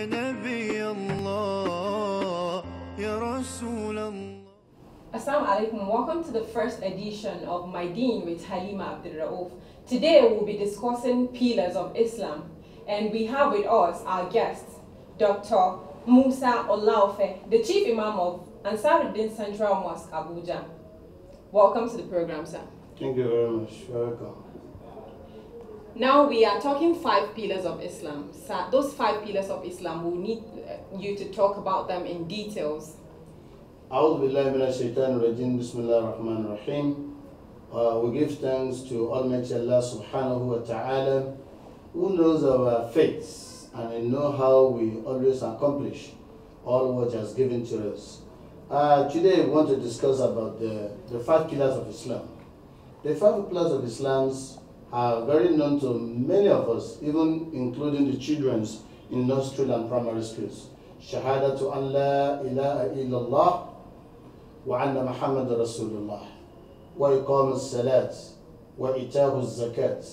يا نبي الله يا رسول الله Assalamu alaikum. Welcome to the first edition of My Deen with Halima Abdul Rauf. Today we'll be discussing pillars of Islam, and we have with us our guest, Dr. Musa Olaufe, the Chief Imam of Ansaruddin Central Mosque, Abuja. Welcome to the program, sir. Thank you very much. You're welcome. Now we are talking five pillars of Islam. So those five pillars of Islam, we need uh, you to talk about them in details. أعوذ بالله من الشيطان الرجيم بسم الله الرحمن الرحيم uh, We give thanks to Almighty Allah subhanahu wa ta'ala who knows our fates and He know how we always accomplish all what He has given to us. Uh, today we want to discuss about the, the five pillars of Islam. The five pillars of Islam are very known to many of us, even including the children in nursery and primary schools. Shahada to Allah ilaha illallah wa anna Muhammad Rasulullah wa iqam al-salat wa itahu al-zakat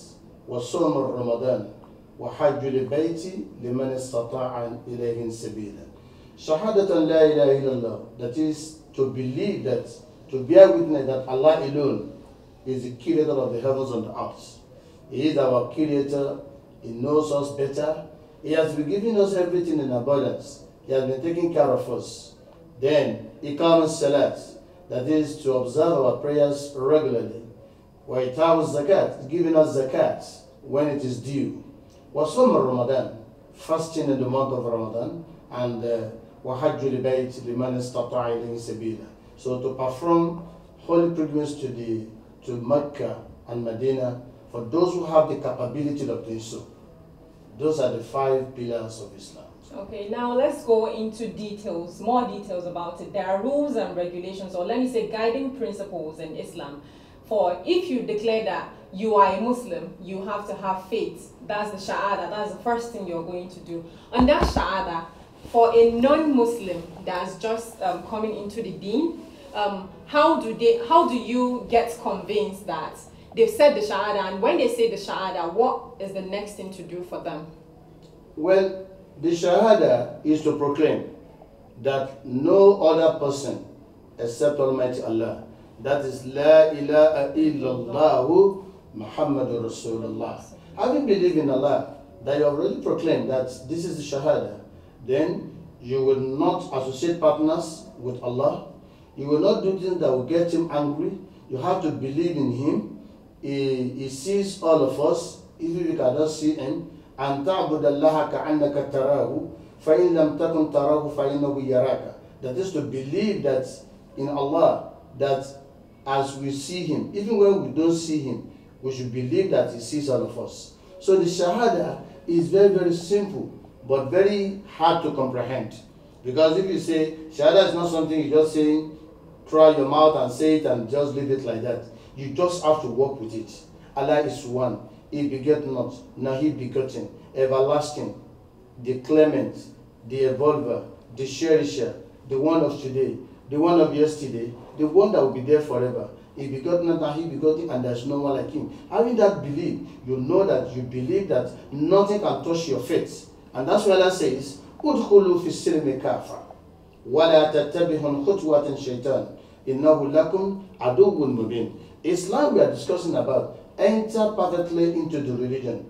wa sum al-ramadan wa hajju al-bayti liman istata'a ilayhin sabila. to la ilaha illallah, that is to believe that, to bear witness that Allah alone is the creator of the heavens and the earth he is our creator He knows us better He has been giving us everything in abundance He has been taking care of us then, He Iqam salat, that is to observe our prayers regularly. Wa itaw zakat, giving us zakat when it is due. Wa sum Ramadan, fasting in the month of Ramadan. And wa hajjul bayt liman istata'a ilayhi sabila. So to perform holy pilgrimage to the to Mecca and Medina for those who have the capability of doing so. Those are the five pillars of Islam. Okay, now let's go into details, more details about it. There are rules and regulations, or let me say guiding principles in Islam. For if you declare that you are a Muslim, you have to have faith. That's the Shahada, that's the first thing you're going to do. On that Shahada, for a non-Muslim that's just um, coming into the deen, um, how do they, how do you get convinced that they've said the Shahada, and when they say the Shahada, what is the next thing to do for them? Well, the Shahada is to proclaim that no other person except Almighty Allah. That is La ilaha illallah Muhammadur Rasulullah. Having believed in Allah, that you have already proclaimed that this is the Shahada, then you will not associate partners with Allah. You will not do things that will get him angry. You have to believe in him. He, he sees all of us, even if you cannot see him. أن تعبد الله كأنك تراه فإن لم تكن تراه فإنه يراك that is to believe that in Allah that as we see him even when we don't see him we should believe that he sees all of us so the shahada is very very simple but very hard to comprehend because if you say shahada is not something you just say try your mouth and say it and just leave it like that You just have to work with it. Allah is one. He beget not, now he begotten, everlasting, the clement, the evolver, the cherisher, the one of today, the one of yesterday, the one that will be there forever. He begot not and he begotten, and there's no one like him. Having that belief, you know that you believe that nothing can touch your faith. And that's why Allah says, Udkhulu fi silmi kafa, wa la tatabihun khutwatan shaitan, innahu lakum aduwwun mubin. Islam we are discussing about enter perfectly into the religion.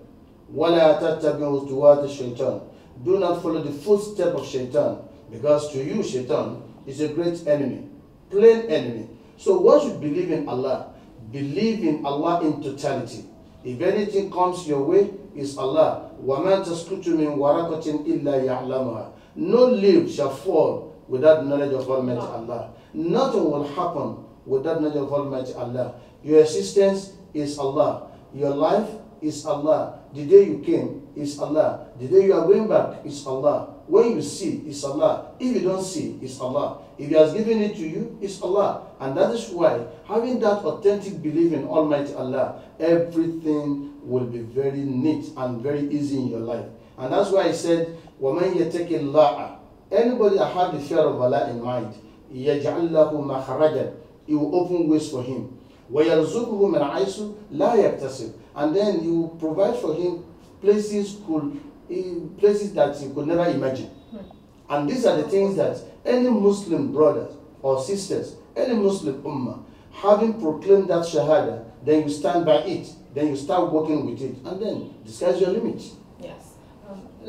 وَلَا تَتَّبِعُوا خُطُوَاتِ الشَّيْطَانِ Do not follow the footstep of shaitan, because to you shaitan is a great enemy, plain enemy. So once you believe in Allah, believe in Allah in totality. If anything comes your way, is Allah. وَمَا تَسْكُتُ مِنْ وَرَقَةٍ إِلَّا يَعْلَمُهَا No leaf shall fall without knowledge of Almighty Allah. Nothing will happen without knowledge of Almighty Allah. Your existence is Allah. Your life is Allah. The day you came is Allah. The day you are going back is Allah. When you see is Allah. If you don't see is Allah. If He has given it to you is Allah. And that is why having that authentic belief in Almighty Allah, everything will be very neat and very easy in your life. And that's why He said, وَمَنْ يَتَكِ اللَّهَ Anybody that have the fear of Allah in mind, يَجْعَلْ لَهُ مَخْرَجًا He will open ways for him. وَيَرْزُقُهُ مِنْ عَيْسُ لَا يَكْتَسِبُ And then you provide for him places could in places that you could never imagine. And these are the things that any Muslim brothers or sisters, any Muslim ummah, having proclaimed that shahada, then you stand by it, then you start working with it, and then discuss your limits.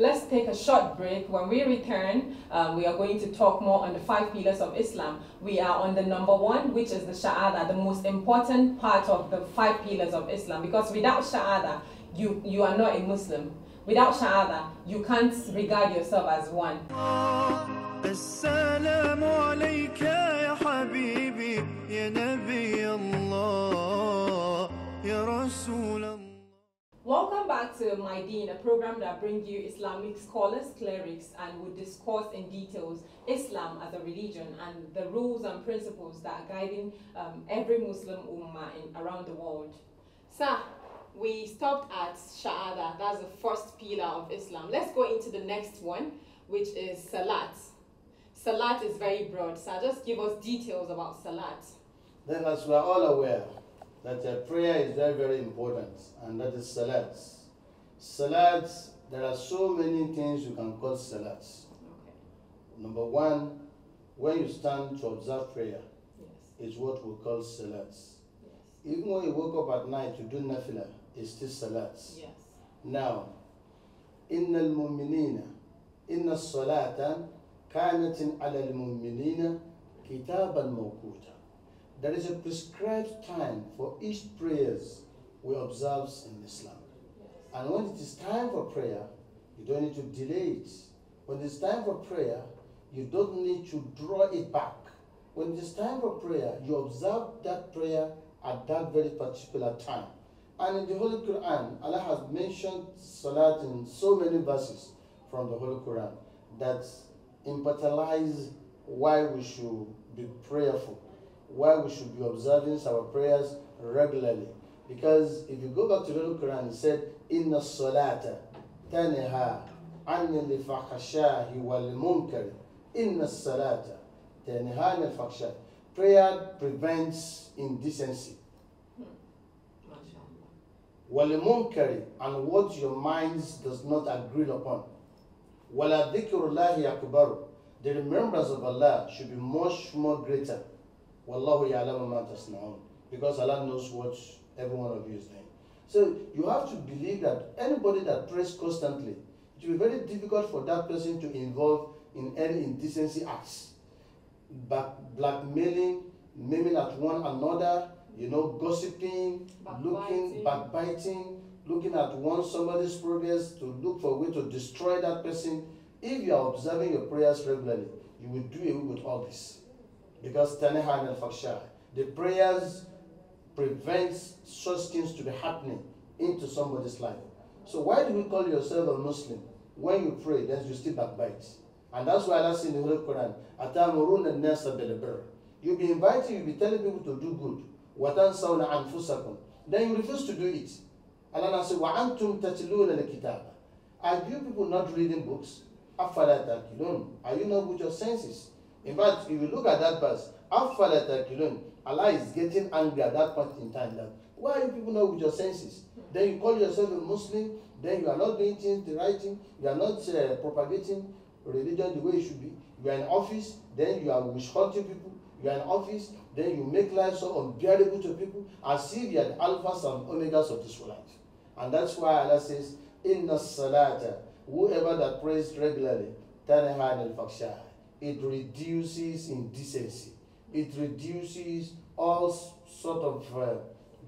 Yes. Um, let's take a short break. When we return, um, we are going to talk more on the five pillars of Islam. We are on the number one, which is the Shahada, the most important part of the five pillars of Islam. Because without Shahada, you, you are not a Muslim. Without Shahada, you can't regard yourself as one. السلام عليك يا حبيبي يا نبي الله يا رسول الله Welcome back to My Deen, a program that brings you Islamic scholars, clerics, and would discuss in details Islam as a religion and the rules and principles that are guiding um, every Muslim ummah in, around the world. Sir, we stopped at Shahada, that's the first pillar of Islam. Let's go into the next one, which is Salat. Salat is very broad, so just give us details about Salat. Then, as we are all aware, that uh, prayer is very, very important, and that is salat. Salat, there are so many things you can call salat. Okay, Number one, when you stand to observe prayer, yes, is what we call salat. yes, Even when you wake up at night to do nafila, it's still salat. yes. Now, إن المؤمنين إن الصلاة كانت على المؤمنين كتابا موقوتا. there is a prescribed time for each prayers we observe in Islam. And when it is time for prayer, you don't need to delay it. When it's time for prayer, you don't need to draw it back. When it is time for prayer, you observe that prayer at that very particular time. And in the Holy Quran, Allah has mentioned Salat in so many verses from the Holy Quran that empathize why we should be prayerful, why we should be observing our prayers regularly. Because if you go back to the Quran, it said, Inna salata tanha anil fakhashahi wal munkar. Inna salata tanha anil fakhshahi. Prayer prevents indecency. MashaAllah. walimunkari and what your minds does not agree upon. Wala dhikrullahi akbar. The remembrance of Allah should be much more greater. Wallahu ya'lamu ma tasna'un. Because Allah knows what every one of you is doing. So you have to believe that anybody that prays constantly, it will be very difficult for that person to involve in any indecency acts. Back, blackmailing, maiming at one another, you know, gossiping, looking, Backbiting. backbiting, looking at one somebody's progress to look for a way to destroy that person. If you are observing your prayers regularly, you will do away with all this Because Tanehan al Faksha, the prayers prevents such things to be happening into somebody's life. So why do we call yourself a Muslim? When you pray, then you still backbite. And that's why Allah says in the Holy Quran, أَتَامُرُونَ النَّاسَ بِالْبِرِّ You'll be inviting, you'll be telling people to do good. وَتَنْسَوْنَ أَنفُسَكُمْ Then you refuse to do it. And Allah says, وَأَنْتُمْ تَتْلُونَ الْكِتَابَ Are you people not reading books? أَفَلَا تَأْكِلُونَ Are you not with your senses? In fact, if you look at that verse, Allah is getting angry at that point in time that why are you people not with your senses? Then you call yourself a Muslim, then you are not doing things the right thing, you are not uh, propagating religion the way it should be. You are in office, then you are wishhunting people, you are in office, then you make life so unbearable to people as if you are the alphas and omegas of this world. And that's why Allah says, in the salata, whoever that prays regularly, tanha al-fakshah it reduces indecency. It reduces all sort of uh,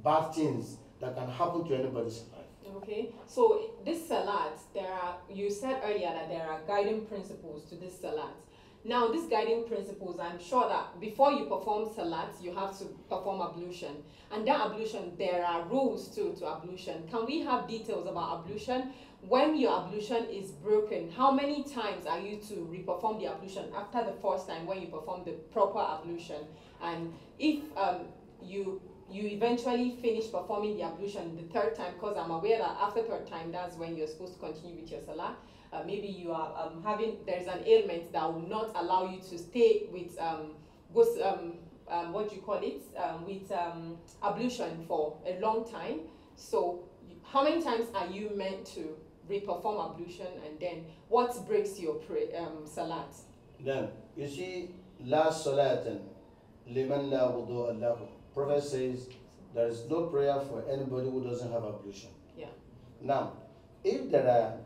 bad things that can happen to anybody's life. Okay, so this salat, there are, you said earlier that there are guiding principles to this salat. Now, these guiding principles, I'm sure that before you perform salat, you have to perform ablution. And that ablution, there are rules too to ablution. Can we have details about ablution? When your ablution is broken, how many times are you to reperform the ablution after the first time when you perform the proper ablution? And if um, you you eventually finish performing the ablution the third time because i'm aware that after third time that's when you're supposed to continue with your salah uh, maybe you are um, having there's an ailment that will not allow you to stay with um, goes, um, um what do you call it um, with um, ablution for a long time so how many times are you meant to re-perform ablution, and then what breaks your pray, um, salat? Then you see, la salatan liman la wudu'a lahu. Prophet says there is no prayer for anybody who doesn't have ablution. Yeah. Now, if there are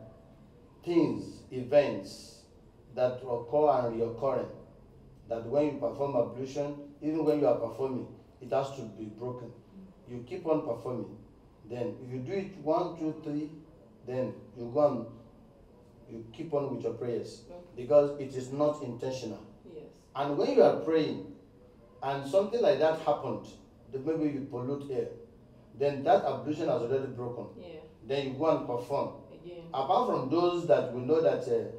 things, events that occur and reoccurring, that when you perform ablution, even when you are performing, it has to be broken. You keep on performing. Then, if you do it one, two, three, then you go on, you keep on with your prayers Okay. because it is not intentional. Yes. And when you are praying and something like that happened, that maybe you pollute air, then that ablution has already broken. Yeah. Then you go and perform. Again. Apart from those that we know that uh,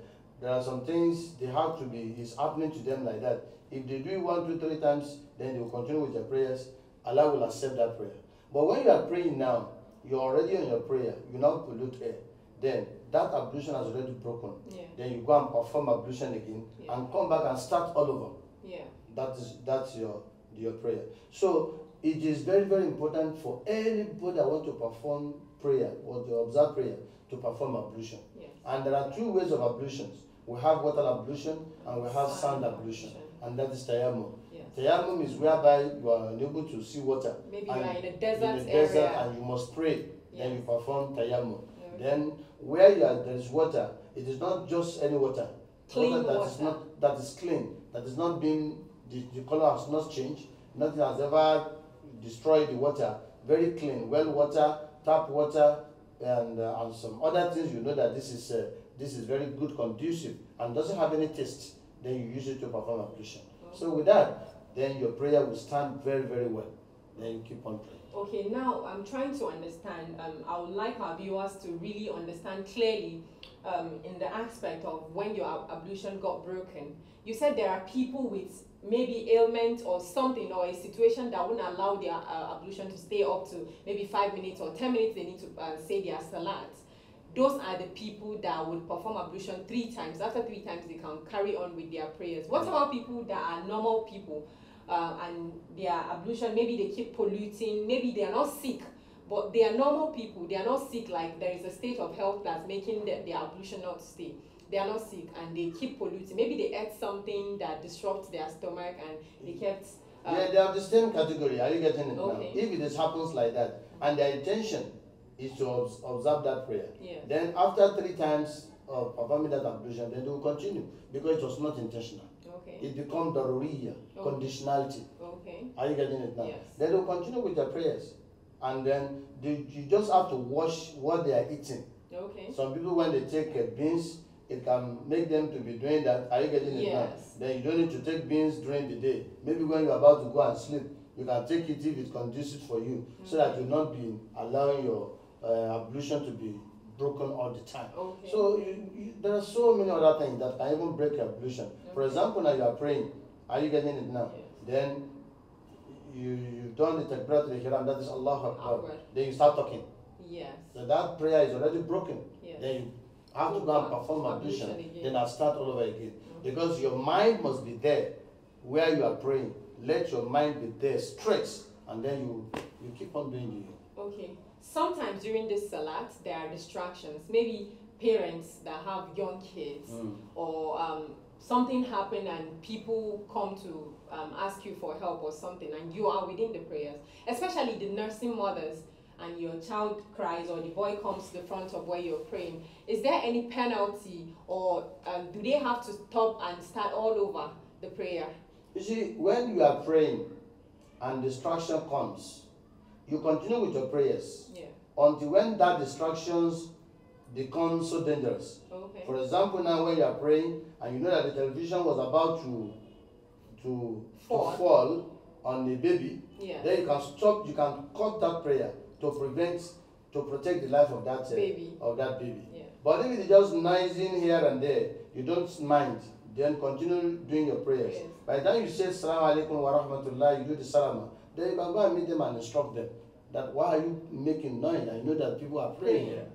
there are some things they have to be is happening to them like that. If they do it one, two, three times, then they will continue with their prayers. Allah will accept that prayer. But when you are praying now, you're already on your prayer. You now pollute air. Then that ablution has already broken. Yeah. Then you go and perform ablution again Yeah. and come back and start all over. Yeah. That is that's your your prayer. So it is very very important for anybody that want to perform prayer or to observe prayer to perform ablution. Yes. And there are two ways of ablutions. We have water ablution and we have Sand ablution, and that is tayammum. Yes. Tayammum is whereby you are unable to see water. Maybe you are in a desert in a desert area. and you must pray. Then you perform tayammum. Okay. Then where you are, there is water. It is not just any water. Clean water that is water. not that is clean. That is not being the, the color has not changed. Nothing has ever destroyed the water. Very clean, well water, tap water, and uh, and some other things. You know that this is uh, this is very good, conducive, and doesn't have any taste. Then you use it to perform ablution. So with that, then your prayer will stand very very well. Then you keep on praying. Okay, now I'm trying to understand. Um, I would like our viewers to really understand clearly um, in the aspect of when your ab- ablution got broken. You said there are people with maybe ailment or something or a situation that wouldn't allow their uh, ablution to stay up to maybe five minutes or ten minutes. They need to uh, say their salat. Those are the people that would perform ablution three times. After three times, they can carry on with their prayers. What about people that are normal people? uh, and their ablution maybe they keep polluting maybe they are not sick but they are normal people they are not sick like there is a state of health that's making the, their ablution not stay they are not sick and they keep polluting maybe they ate something that disrupts their stomach and they kept uh, yeah, they are the same category. Are you getting it Okay. now? If it happens like that, and their intention is to obs- observe that prayer, then after three times of performing that ablution, then they will continue because it was not intentional. okay It becomes daruriya, Okay. conditionality. okay Are you getting it now? Yes. Then they will continue with their prayers, and then they, you just have to watch what they are eating. okay Some people, when they take uh, beans, it can make them to be doing that. Are you getting it Yes. now? Then you don't need to take beans during the day. Maybe when you're about to go and sleep, you can take it if it's conducive for you, so that you'll not be allowing your uh, ablution to be broken all the time. Okay. So you, you, there are so many other things that can even break your ablution. For example, now you are praying. Are you getting it now? Yes. Then you you've done the takbirat al-ihram, that is Allah. Akbar. Then you start talking. yes So that prayer is already broken. Yes. Then you have to go and perform Ablution. Then I'll start all over again. Because your mind must be there where you are praying. Let your mind be there straight. And then you you keep on doing it. Okay. Sometimes during this salat, there are distractions. Maybe parents that have young kids, Mm. or um, something happened and people come to um, ask you for help or something, and you are within the prayers. Especially the nursing mothers, and your child cries or the boy comes to the front of where you're praying. Is there any penalty, or um, do they have to stop and start all over the prayer? You see, when you are praying and distraction comes, you continue with your prayers Yeah. until when that distractions become so dangerous. Okay. For example, now when you are praying and you know that the television was about to to Fall. to fall on the baby, Yeah. then you can stop. You can cut that prayer to prevent to protect the life of that uh, Baby. of that baby. Yeah. But if it's just noising here and there, you don't mind. Then continue doing your prayers. Prayers. By the time you say Salaam alaikum wa rahmatullah, you do the salama. Then you can go and meet them and instruct them that why are you making noise? I know that people are praying here.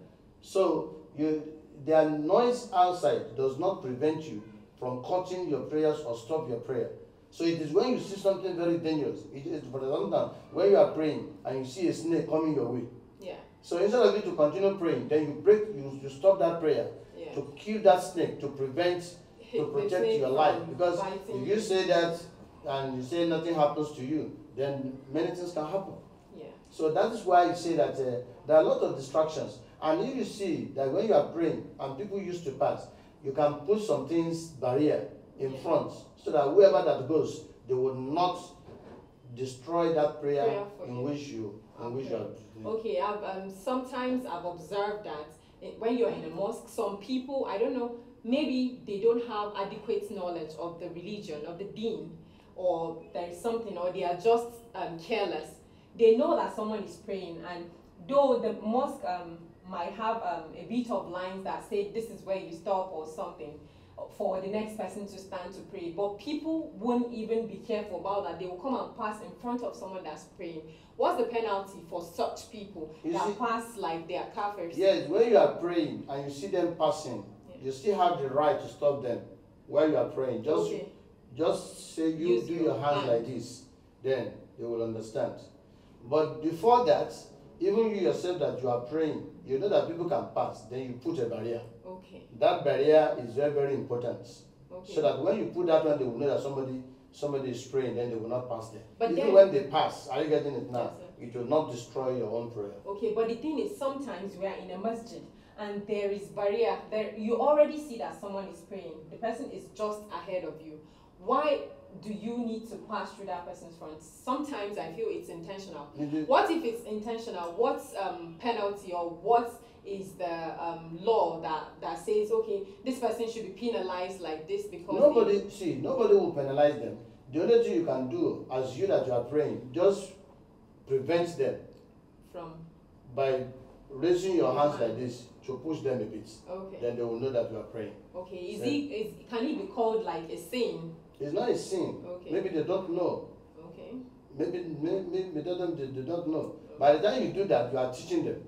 So you, their noise outside does not prevent you from cutting your prayers or stop your prayer. So it is when you see something very dangerous. It is, for example, when you are praying and you see a snake coming your way, Yeah. So instead of you to continue praying, then you break, you, you stop that prayer Yeah. to kill that snake to prevent, to protect your life. Because biting if you say that and you say nothing happens to you, then many things can happen. Yeah. So that is why you say that uh, there are a lot of distractions. And if you see that when you are praying and people used to pass, you can put some things barrier in front so that whoever that goes, they will not destroy that prayer, Prayer in you. which you in which you are. Okay, I've, um, sometimes I've observed that when you're in a mosque, some people, I don't know, maybe they don't have adequate knowledge of the religion, of the deen, or there is something, or they are just um, careless. They know that someone is praying, and though the mosque um, might have um, a bit of lines that say this is where you stop or something for the next person to stand to pray, but people won't even be careful about that. They will come and pass in front of someone that's praying. What's the penalty for such people You that see- pass like they are kafirs? Yes, when you are praying and you see them passing, Yeah. you still have the right to stop them while you are praying. Just Okay. just say you Use do your your hands hand. like this, then they will understand. But before that, even you yourself that you are praying, you know that people can pass, then you put a barrier. Okay. That barrier is very, very important. Okay. So that when you put that one, they will know that somebody somebody is praying, then they will not pass there. But Even then- when they pass, are you getting it now? Yes, it will not destroy your own prayer. Okay, but the thing is, sometimes we are in a masjid and there is barrier. There, you already see that someone is praying. The person is just ahead of you. Why do you need to pass through that person's front? Sometimes I feel it's intentional. You do- What if it's intentional? What's um, penalty or what is the um, law that, that says okay, this person should be penalized like this because they- Nobody, see, nobody will penalize them. The only thing you can do as you that you are praying, just prevent them from by raising your hands like this to push them a bit. okay Then they will know that you are praying. okay is he is can he be called like a sin? It's not a sin. Okay. Maybe they don't know. Okay Maybe, maybe, maybe they, don't, they, they don't know. By the time you do that, you are teaching them.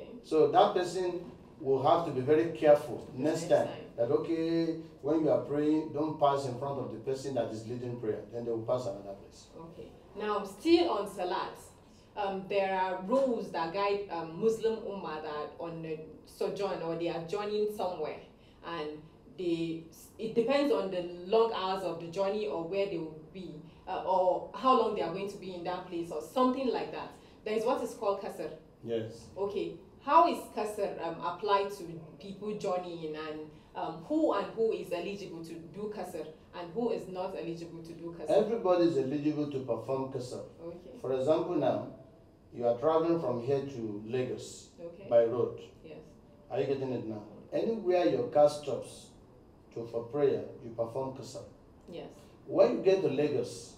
Okay. So that person will have to be very careful next Next time. time. That okay, when you are praying, don't pass in front of the person that is leading prayer. Then they will pass another place. Okay. Now, still on Salat, um, there are rules that guide um, Muslim Ummah that on a sojourn or they are journeying somewhere, and they it depends on the long hours of the journey or where they will be, uh, or how long they are going to be in that place or something like that. There is what is called kasr. Yes. Okay, how is kasr um, applied to people journeying and um, who and who is eligible to do kasr and who is not eligible to do kasr? Everybody is eligible to perform kasar. Okay. For example, now you are traveling from here to Lagos Okay. by road. Yes. Are you getting it now? Anywhere your car stops to for prayer, you perform kasar. Yes. When you get to Lagos,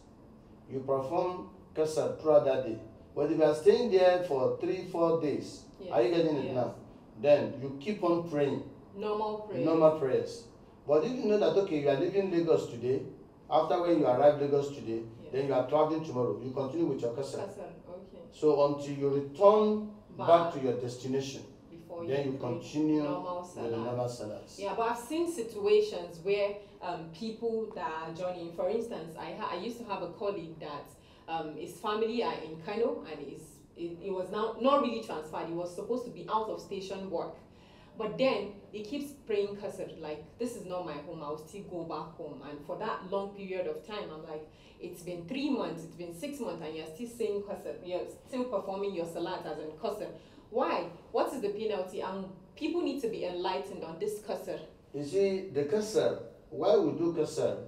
you perform kasar throughout that day. But if you are staying there for three, four days, Yes. are you getting it Yes. now? Then you keep on praying, Normal prayer. normal prayers. But if you know that okay, you are leaving Lagos today, after when you arrive Lagos today, Yeah. then you are traveling tomorrow, you continue with your. Kasar. Okay. So until you return back, Back. to your destination, Before then you pray continue normal with normal salats. Yeah, but I've seen situations where um, people that are joining, for instance, I ha- I used to have a colleague that um, his family are in Kano and is it, it was now not really transferred. It was supposed to be out of station work. But then he keeps praying Qasr, like, this is not my home, I'll still go back home. And for that long period of time, I'm like, it's been three months, it's been six months, and you're still saying Qasr, you're still performing your salat as in Qasr. Why? What is the penalty? And people need to be enlightened on this Qasr. You see, the kasar, why we do kasar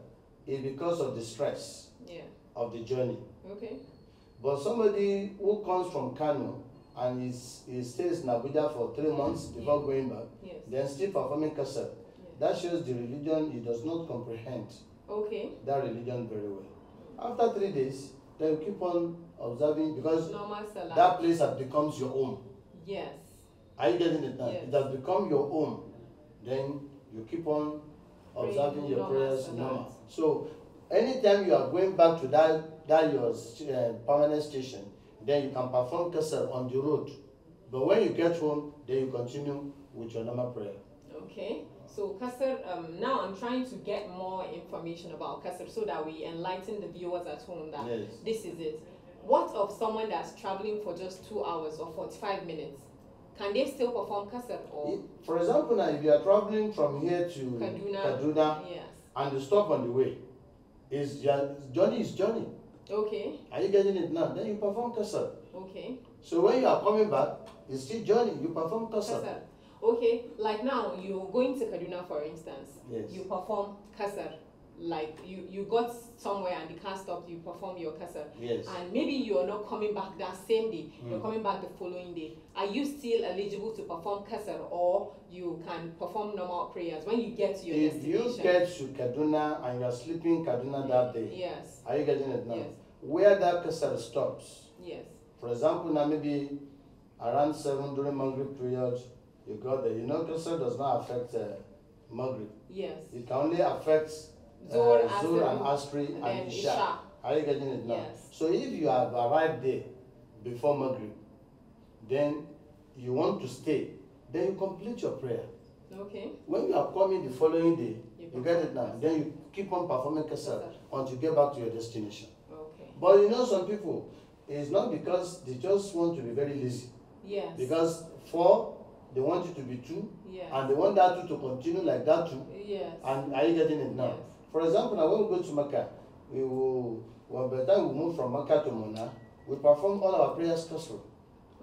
is because of the stress Yeah. of the journey. Okay. But somebody who comes from Kano and is, he stays in Abuja for three months before Yeah. going back, Yes. then still performing Yeah. that shows the religion, he does not comprehend Okay. that religion very well. After three days, then you keep on observing because that place has becomes your own. Yes. Are you getting it now? Yes. It has become your own. Then you keep on observing Praying your prayers normal. So anytime you are going back to that that your uh, permanent station, then you can perform kasar on the road. But when you get home, then you continue with your normal prayer. Okay. So Qasr, um, now I'm trying to get more information about Qasr so that we enlighten the viewers at home that Yes. this is it. What of someone that's traveling for just two hours or 45 minutes? can they still perform kasar or For example, now if you are traveling from here to Kaduna? Kaduna Yes. and you stop on the way, is your journey is journey. Okay. Are you getting it now? Then you perform kasar. Okay. So when you are coming back, it's still journey. You perform kasar. Kasar. Okay. Like now, you're going to Kaduna, for instance. Yes. You perform kasar. Like you, you got somewhere and the car stopped. You perform your kasar. Yes. And maybe you're not coming back that same day. You're Mm. coming back the following day. Are you still eligible to perform kasar, or you can perform normal prayers when you get to your If you get to Kaduna and you are sleeping Kaduna that day, Yes. are you getting it now? Yes. Where that kasar stops, Yes. for example, now maybe around 7 during Maghrib period, you got there. You know, kasar does not affect uh, Maghrib. Yes. It can only affect uh, Zuhr, Zuhr and Asri and and, Isha. Isha. Are you getting it now? Yes. So if you have arrived there before Maghrib, then you want to stay, then you complete your prayer. Okay. When you are coming the following day, You you, get it now. kasar. Then you keep on performing kasar Kasar. until you get back to your destination. Okay. But you know, some people, it's not because they just want to be very lazy. Yes. Because four, they want you to be two, Yes. and they want that two to continue like that two. Yes. And are you getting it now? Yes. For example, now when we go to Mecca, we will, well, by the time we move from Mecca to Mina, we perform all our prayers Qasr.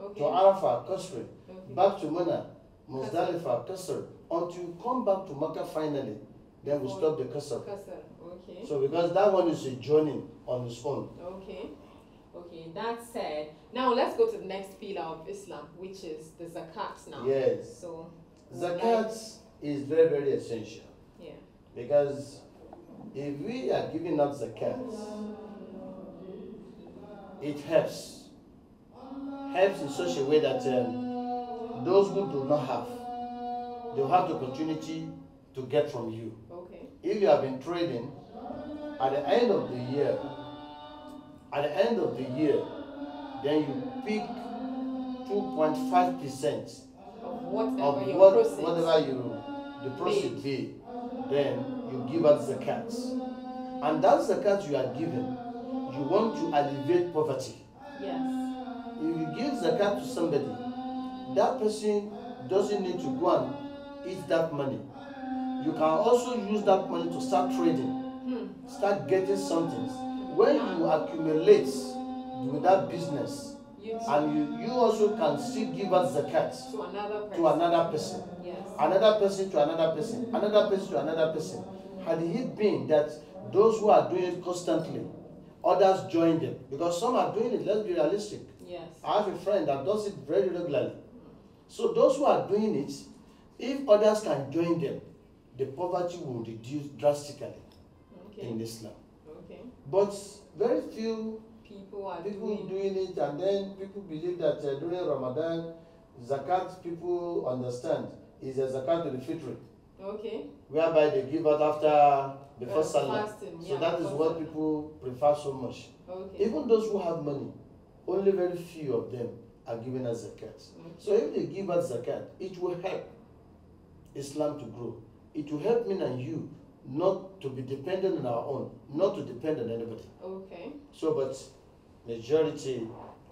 okay. To Arafah, Qasr. Okay. Back to Mina, Muzdalifah, Qasr. Until you come back to Mecca finally, then we Oh. stop the Qasr. Kasar. Okay. So because that one is a journey on its own. Okay. Okay. That said, now let's go to the next pillar of Islam, which is the zakat now. Yes. So. Zakat is very, very essential. Yeah. Because if we are giving out zakat, it helps. Helps in such a way that um, those who do not have, they'll have the opportunity to get from you. Okay. If you have been trading, at the end of the year, at the end of the year, then you pick 2.5% Of whatever of what, whatever you the proceed be, then give out zakat. And that zakat you are given, you want to alleviate poverty. Yes. If you give zakat to somebody, that person doesn't need to go and eat that money. You can also use that money to start trading, Hmm. start getting something. When you accumulate with that business, You and you, you also can still give out zakat to another person. to another person Yes. another person to another person, another person to another person. Had it been that those who are doing it constantly, others join them, because some are doing it, let's be realistic. Yes. I have a friend that does it very regularly. So those who are doing it, if others can join them, the poverty will reduce drastically Okay. in Islam. Okay. But very few People are people doing. doing it, and then people believe that uh, during Ramadan, zakat people understand is a zakat to the fitr. Okay. Whereby they give out after before Uh, Salah. fasting, so yeah, that is what Salah. people prefer so much. Okay. Even those who have money, only very few of them are giving us zakat. So if they give us zakat, it will help Islam to grow. It will help me and you not to be dependent on our own, not to depend on anybody. Okay. So, but majority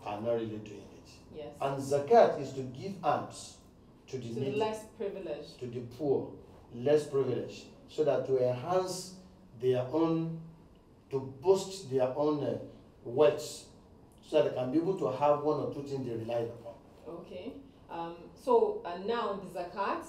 are not really doing it. Yes. And zakat is to give alms to the to the needy less privileged. to the poor, less privileged, so that to enhance their own, to boost their own uh, wealth, so that they can be able to have one or two things they rely upon. Okay. Um, so uh, now the zakat,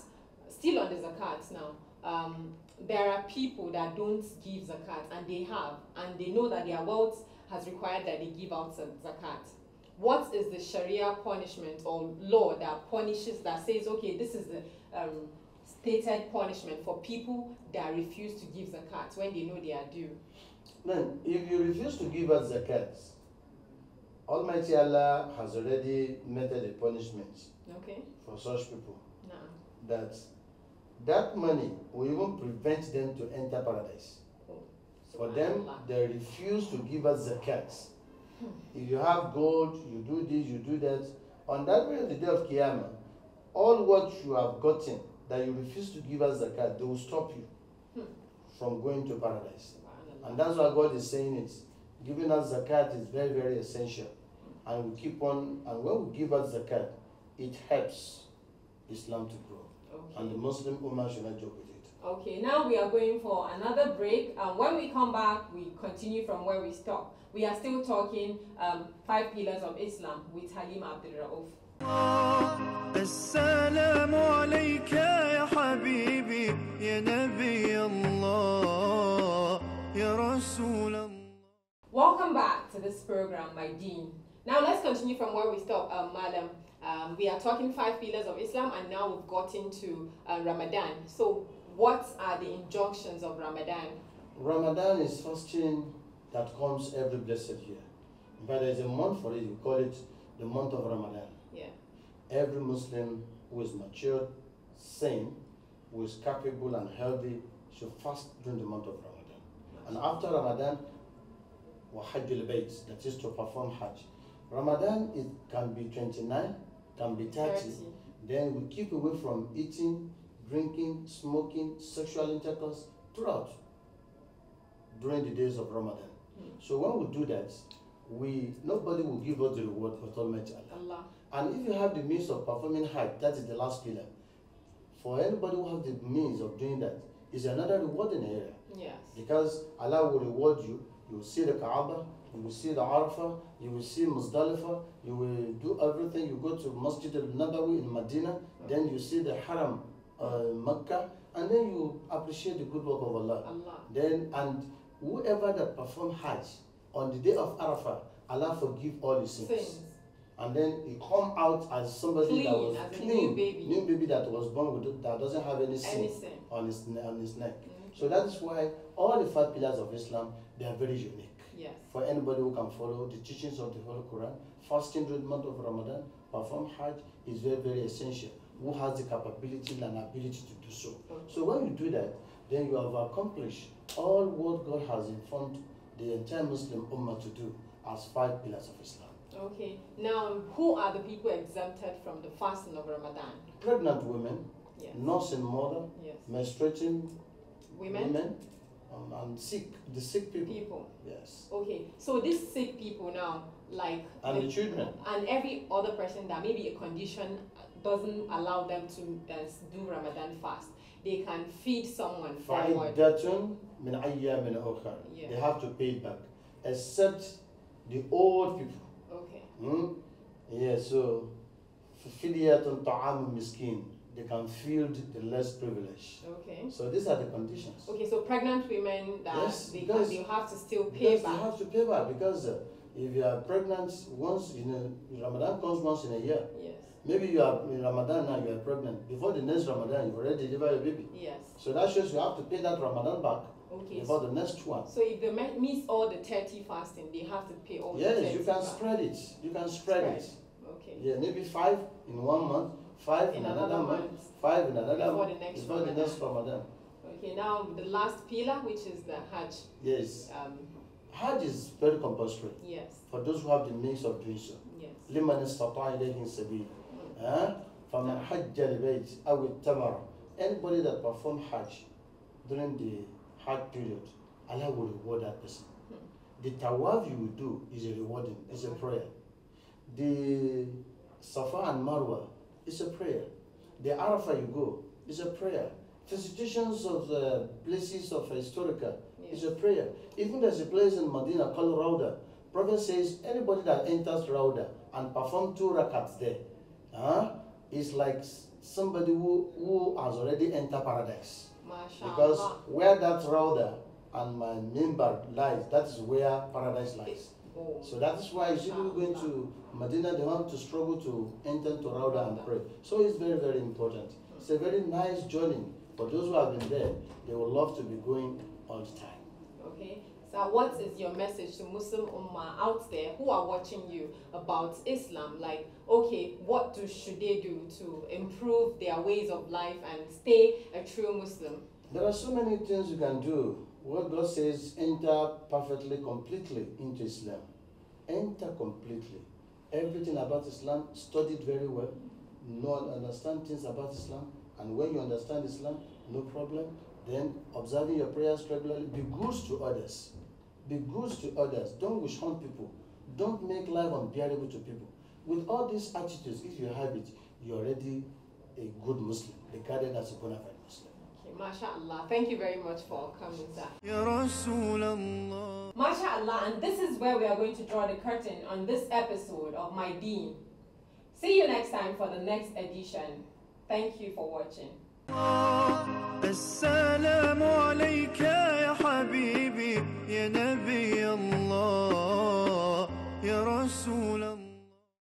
still on the zakat now. Um, there are people that don't give zakat and they have, and they know that their wealth has required that they give out za- zakat. What is the Sharia punishment or law that punishes that says, okay, this is the um, stated punishment for people that refuse to give zakat when they know they are due? Then, if you refuse to give out zakat, Almighty Allah has already meted a punishment Okay. for such people Now. that that money will even prevent them to enter paradise. Oh, For them, they refuse to give us the zakat. Hmm. If you have gold, you do this, you do that. On that day, the day of Qiyamah, all what you have gotten that you refuse to give us zakat, they will stop you from going to paradise. And that's why God is saying it. Giving us zakat is very, very essential. And we keep on, and when we give us zakat, it helps Islam to grow. Okay. And the Muslim Ummah should not joke with it. Okay, now we are going for another break. And when we come back, we continue from where we stopped. We are still talking um, five pillars of Islam with Halim Abdul Rauf. Welcome back to this program my Deen. Now let's continue from where we stopped, um, Madam. Um, we are talking five pillars of Islam and now we've gotten to uh, Ramadan. So what are the injunctions of Ramadan? Ramadan is fasting that comes every blessed year. But there's a month for it, we call it the month of Ramadan. Every Muslim who is mature, sane, who is capable and healthy should fast during the month of Ramadan. And after Ramadan, Hajj al-Bayt, that is to perform Hajj. Ramadan it can be 29, can be 30. 30. Then we keep away from eating, drinking, smoking, sexual intercourse throughout during the days of Ramadan. Hmm. So when we do that, we nobody will give us the reward but Almighty Allah. Allah. And if you have the means of performing Hajj, that is the last pillar. For anybody who has the means of doing that, is another rewarding area. Yes. Because Allah will reward you. You will see the Kaaba, you will see the Arafah, you will see Muzdalifah, you will do everything. You go to Masjid al-Nabawi in Medina, then you see the Haram, uh, Mecca, and then you appreciate the good work of Allah. Allah. Then, and whoever that perform Hajj on the day of Arafah, Allah forgive all his sins. Sins. And then he come out as somebody that was clean, new baby. new baby that was born with it, that doesn't have any sin, on his on his neck. Okay. So that is why all the five pillars of Islam they are very unique. Yes. For anybody who can follow the teachings of the Holy Quran, fasting during the month of Ramadan, perform Hajj is very very essential. Who has the capability and ability to do so? Okay. So when you do that, then you have accomplished all what God has informed the entire Muslim Ummah to do as five pillars of Islam. Okay. Now, who are the people exempted from the fasting of Ramadan? Pregnant women, yes. nursing mother, yes. menstruating women, women um, and sick, the sick people. People. Yes. Okay. So these sick people now, like and the, the children and every other person that maybe a condition uh, doesn't allow them to uh, do Ramadan fast. They can feed someone. They have to pay back, except the old people Okay. Hmm? Yeah, so فِفِدْيَةٌ طَعَامٌ miskin. They can feed the less privileged. Okay. So these are the conditions. Okay. So pregnant women that Yes, they because- can, they have to still pay Because back. you have to pay back because uh, if you are pregnant once in a Ramadan comes once in a year. Yes. Maybe you are in Ramadan now you are pregnant. Before the next Ramadan you've already delivered a baby. Yes. So that shows you have to pay that Ramadan back Okay. before the next one. So if they ma- miss all the 30 fasting, they have to pay all the 30 Yes, you can back. spread it. You can spread it. Okay. Yeah, maybe five in one month, five in, In another, another month, month. five in another Before month, the next before the Ramadan. next Ramadan. Okay. Now the last pillar, which is the Hajj. Yes, Um. Hajj is very compulsory Yes. for those who have the means of doing so. Yes. لمن استطاع إليه سبيل ها فمن حج البيت أو التمر anybody that perform Hajj during the Hajj period Allah will reward that person. The tawaf you will do is a rewarding is a prayer. The Safa and Marwa is a prayer. The Arafah you go is a prayer. Visitations of the places of historical is a prayer. Even there's a place in Medina called Rauda Prophet says anybody that enters Rauda and perform two rakats there huh, is like somebody who, who has already entered paradise. Mashallah. Because where that Rauda and my minbar lies, that is where paradise lies. Oh. So that is why people going to Medina, they want to struggle to enter to Rauda and pray. So it's very, very important. It's a very nice journey. For those who have been there, they will love to be going all the time. So what is your message to Muslim Ummah out there who are watching you about Islam? Like, okay, what do should they do to improve their ways of life and stay a true Muslim? There are so many things you can do. What God says, enter perfectly, completely into Islam. Enter completely. Everything about Islam, study it very well. Know, and understand things about Islam. And when you understand Islam, no problem. Then observing your prayers regularly. Be good to others. Be good to others. Don't wish harm people. Don't make life unbearable to people. With all these attitudes, if you have it, you're already a good Muslim, regarded as a bona fide Muslim. Okay, MashaAllah. Thank you very much for coming, sir. Ya MashaAllah, and this is where we are going to draw the curtain on this episode of My Deen. See you next time for the next edition. Thank you for watching. السلام عليك يا حبيبي يا نبي الله يا رسول الله.